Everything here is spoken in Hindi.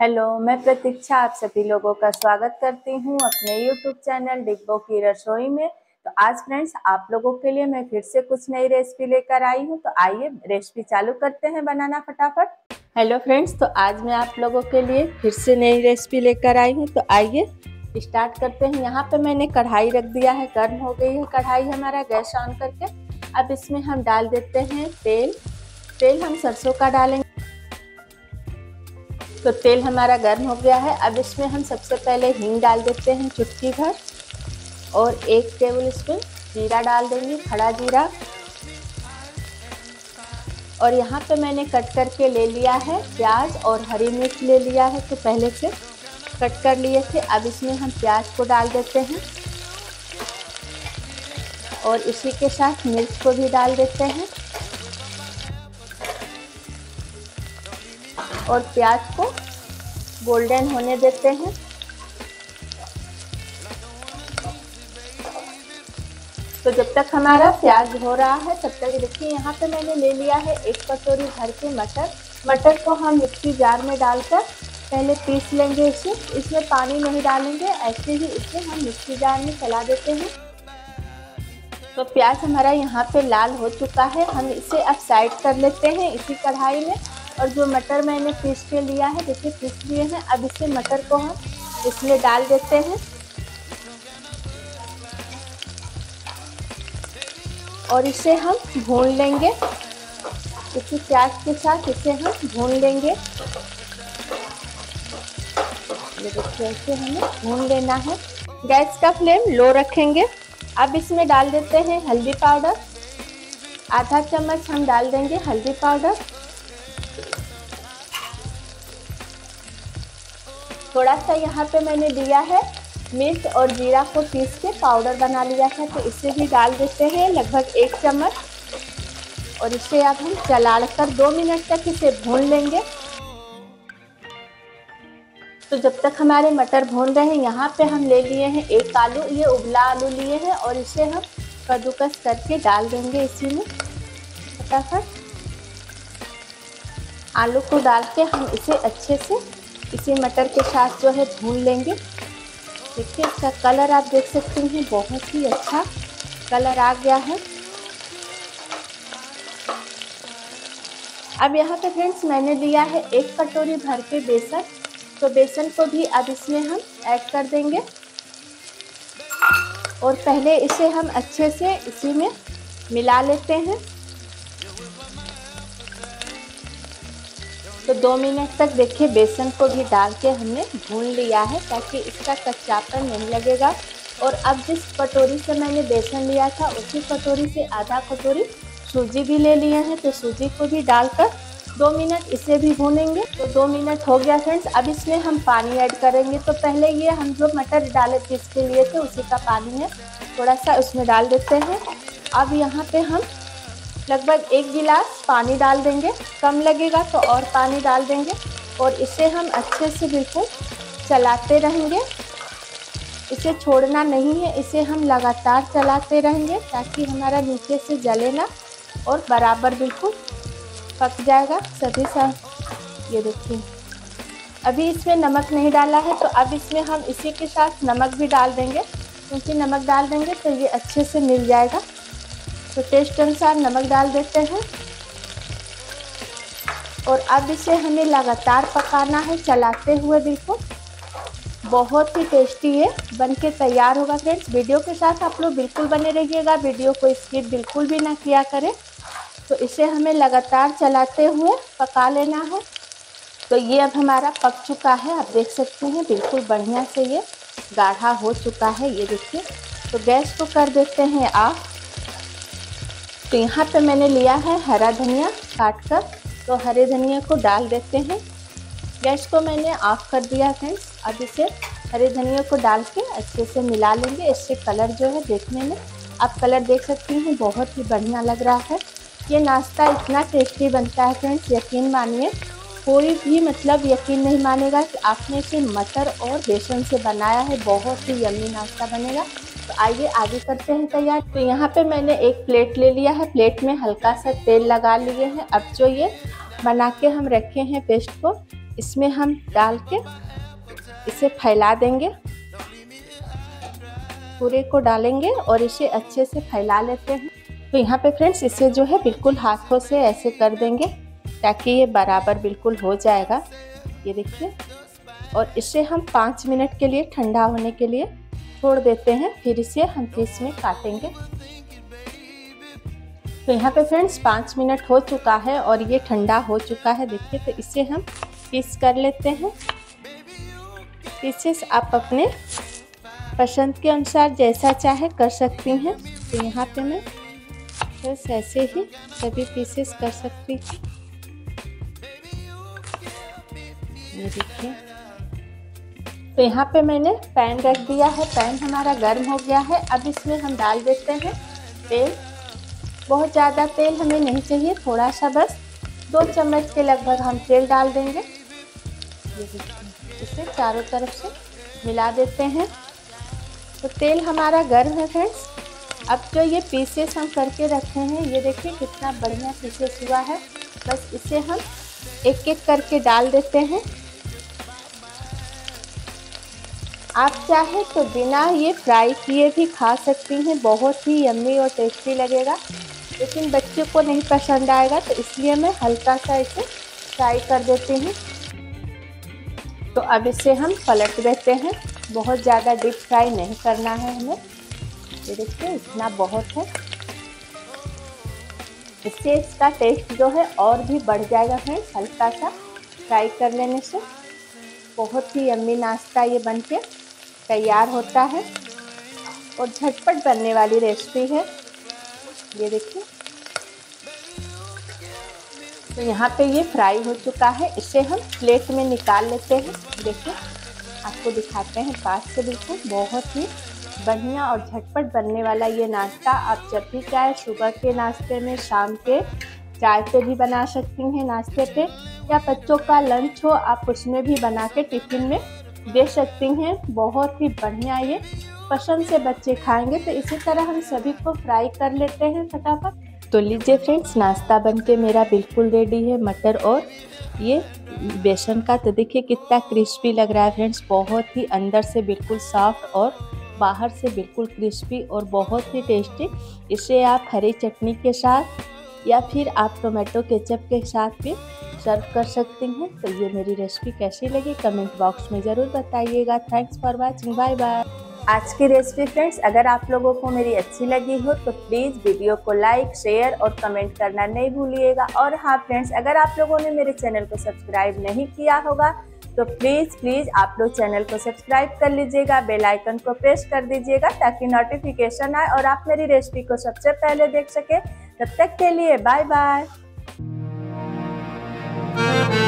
हेलो, मैं प्रतीक्षा, आप सभी लोगों का स्वागत करती हूँ अपने यूट्यूब चैनल डिब्बो की रसोई में। तो आज फ्रेंड्स आप लोगों के लिए मैं फिर से कुछ नई रेसिपी लेकर आई हूँ। तो आइए रेसिपी चालू करते हैं बनाना फटाफट। हेलो फ्रेंड्स तो आज मैं आप लोगों के लिए फिर से नई रेसिपी लेकर आई हूँ। तो आइए स्टार्ट करते हैं। यहाँ पे मैंने कढ़ाई रख दिया है। गर्म हो गई है कढ़ाई हमारा गैस ऑन करके। अब इसमें हम डाल देते हैं तेल। तेल हम सरसों का डालेंगे। तो तेल हमारा गर्म हो गया है। अब इसमें हम सबसे पहले हींग डाल देते हैं चुटकी भर और एक टेबल स्पून जीरा डाल देंगे खड़ा जीरा। और यहाँ पे मैंने कट करके ले लिया है प्याज और हरी मिर्च ले लिया है तो पहले से कट कर लिए थे। अब इसमें हम प्याज को डाल देते हैं और इसी के साथ मिर्च को भी डाल देते हैं। और प्याज को गोल्डन होने देते हैं। तो जब तक हमारा प्याज हो रहा है, तब तक देखिए, यहाँ पे मैंने ले लिया है एक कटोरी भर के मटर। मटर को हम मिक्सी जार में डालकर पहले पीस लेंगे इसे। इसमें पानी नहीं डालेंगे, ऐसे ही इसे हम मिक्सी जार में चला देते हैं। तो प्याज हमारा यहाँ पे लाल हो चुका है। हम इसे अब साइड कर लेते हैं इसी कढ़ाई में। और जो मटर मैंने पीस के लिया है, देखिए पीस लिए हैं। अब इसे मटर को हम इसमें डाल देते हैं। और इसे हम भून लेंगे। इसी प्याज के साथ इसे हम भून लेंगे। देखिए ऐसे हमें भून लेना है। गैस का फ्लेम लो रखेंगे। अब इसमें डाल देते हैं हल्दी पाउडर। आधा चम्मच हम डाल देंगे हल्दी पाउडर। थोड़ा सा यहाँ पे मैंने लिया है मिर्च और जीरा को पीस के पाउडर बना लिया था तो इसे भी डाल देते हैं लगभग एक चम्मच। और इसे अब हम चला कर दो मिनट तक इसे भून लेंगे। तो जब तक हमारे मटर भून रहे हैं, यहाँ पे हम ले लिए हैं एक आलू, ये उबला आलू लिए हैं और इसे हम कद्दूकस करके डाल देंगे इसी में। फटाफट। आलू को डाल के हम इसे अच्छे से इसी मटर के साथ जो है भून लेंगे। देखिए, इसका कलर आप देख सकते हैं, बहुत ही अच्छा कलर आ गया है। अब यहाँ पे फ्रेंड्स, मैंने लिया है एक कटोरी भर के बेसन। तो बेसन को भी अब इसमें हम ऐड कर देंगे। और पहले इसे हम अच्छे से इसी में मिला लेते हैं। तो दो मिनट तक देखिए, बेसन को भी डाल के हमने भून लिया है ताकि इसका कच्चापन नहीं लगेगा। और अब जिस कटोरी से मैंने बेसन लिया था, उसी कटोरी से आधा कटोरी सूजी भी ले लिए हैं। तो सूजी को भी डालकर दो मिनट इसे भी भूनेंगे। तो दो मिनट हो गया फ्रेंड्स, अब इसमें हम पानी ऐड करेंगे। तो पहले ये हम जो मटर डाले पीस के लिए थे, उसी का पानी है, थोड़ा सा उसमें डाल देते हैं। अब यहाँ पे हम लगभग एक गिलास पानी डाल देंगे। कम लगेगा तो और पानी डाल देंगे और इसे हम अच्छे से बिल्कुल चलाते रहेंगे। इसे छोड़ना नहीं है, इसे हम लगातार चलाते रहेंगे ताकि हमारा नीचे से जले ना और बराबर बिल्कुल पक जाएगा। सभी सा, ये देखिए। अभी इसमें नमक नहीं डाला है तो अब इसमें हम इसी के साथ नमक भी डाल देंगे। क्योंकि नमक डाल देंगे तो ये अच्छे से मिल जाएगा। तो टेस्ट अनुसार नमक डाल देते हैं। और अब इसे हमें लगातार पकाना है, चलाते हुए बिल्कुल बहुत ही टेस्टी है बन के तैयार होगा फ्रेंड्स। वीडियो के साथ आप लोग बिल्कुल बने रहिएगा। वीडियो को स्किप बिल्कुल भी ना किया करें। तो इसे हमें लगातार चलाते हुए पका लेना है। तो ये अब हमारा पक चुका है। आप देख सकते हैं, बिल्कुल बढ़िया से ये गाढ़ा हो चुका है। ये देखिए तो गैस को कर देते हैं आप। तो यहाँ पे मैंने लिया है हरा धनिया काट कर तो हरे धनिया को डाल देते हैं। गैस को मैंने ऑफ़ कर दिया फ्रेंड्स अब इसे हरे धनिया को डाल के अच्छे से मिला लेंगे। इससे कलर जो है देखने में, आप कलर देख सकती हैं, बहुत ही बढ़िया लग रहा है। ये नाश्ता इतना टेस्टी बनता है फ्रेंड्स, यकीन मानिए। कोई भी मतलब यकीन नहीं मानेगा कि आपने इसे मटर और बेसन से बनाया है। बहुत ही यमी नाश्ता बनेगा। तो आइए, आगे करते हैं तैयार। तो यहाँ पे मैंने एक प्लेट ले लिया है। प्लेट में हल्का सा तेल लगा लिए हैं। अब जो ये बना के हम रखे हैं पेस्ट को, इसमें हम डाल के इसे फैला देंगे। पूरे को डालेंगे और इसे अच्छे से फैला लेते हैं। तो यहाँ पे फ्रेंड्स, इसे जो है बिल्कुल हाथों से ऐसे कर देंगे ताकि ये बराबर बिल्कुल हो जाएगा। ये देखिए। और इसे हम पाँच मिनट के लिए ठंडा होने के लिए छोड़ देते हैं, फिर इसे हम पीस में काटेंगे। तो यहाँ पे फ्रेंड्स पाँच मिनट हो चुका है और ये ठंडा हो चुका है। देखिए तो इसे हम पीस कर लेते हैं। पीसेस आप अपने पसंद के अनुसार जैसा चाहे कर सकती हैं। तो यहाँ पे मैं बस ऐसे ही सभी पीसेस कर सकती हूँ। ये देखिए। तो यहाँ पे मैंने पैन रख दिया है। पैन हमारा गर्म हो गया है। अब इसमें हम डाल देते हैं तेल। बहुत ज़्यादा तेल हमें नहीं चाहिए थोड़ा सा बस। दो चम्मच के लगभग हम तेल डाल देंगे। इसे चारों तरफ़ से मिला देते हैं। तो तेल हमारा गर्म है फ्रेंड्स। अब जो ये पीसेस हम करके रखे हैं, ये देखिए कितना बढ़िया पीसेस हुआ है। बस इसे हम एक एक करके डाल देते हैं। आप चाहे तो बिना ये फ्राई किए भी खा सकती हैं। बहुत ही यम्मी और टेस्टी लगेगा। लेकिन बच्चे को नहीं पसंद आएगा तो इसलिए मैं हल्का सा इसे फ्राई कर देती हूँ। तो अब इसे हम पलट देते हैं। बहुत ज़्यादा डीप फ्राई नहीं करना है हमें। ये देखिए, इतना बहुत है। इससे इसका टेस्ट जो है और भी बढ़ जाएगा फ्रेंड्स हल्का सा फ्राई कर लेने से। बहुत ही यम्मी नाश्ता ये बनके तैयार होता है और झटपट बनने वाली रेसिपी है। ये देखिए। तो यहाँ पे ये फ्राई हो चुका है। इसे हम प्लेट में निकाल लेते हैं। देखिए, आपको दिखाते हैं पास से। बिल्कुल बहुत ही बढ़िया और झटपट बनने वाला ये नाश्ता। आप जब भी चाहे सुबह के नाश्ते में, शाम के चाय पे भी बना सकती हैं नाश्ते पे। या बच्चों का लंच हो, आप उसमें भी बना के टिफ़िन में दे सकती हैं। बहुत ही बढ़िया ये। पसंद से बच्चे खाएँगे तो इसी तरह हम सभी को फ्राई कर लेते हैं फटाफट। तो लीजिए फ्रेंड्स नाश्ता बनके मेरा बिल्कुल रेडी है, मटर और ये बेसन का। तो देखिए कितना क्रिस्पी लग रहा है फ्रेंड्स बहुत ही अंदर से बिल्कुल सॉफ्ट और बाहर से बिल्कुल क्रिस्पी और बहुत ही टेस्टी इसे आप हरी चटनी के साथ या फिर आप टोमेटो केचप के साथ भी सर्व कर सकती हैं। तो ये मेरी रेसिपी कैसी लगी? कमेंट बॉक्स में ज़रूर बताइएगा। Thanks for watching bye bye आज की रेसिपी फ्रेंड्स अगर आप लोगों को मेरी अच्छी लगी हो तो प्लीज़ वीडियो को लाइक शेयर और कमेंट करना नहीं भूलिएगा। और हाँ फ्रेंड्स अगर आप लोगों ने मेरे चैनल को सब्सक्राइब नहीं किया होगा तो प्लीज़ प्लीज़ आप लोग चैनल को सब्सक्राइब कर लीजिएगा। बेल आइकन को प्रेस कर दीजिएगा ताकि नोटिफिकेशन आए और आप मेरी रेसिपी को सबसे पहले देख सकें। तब तक के लिए बाय बाय Thank you.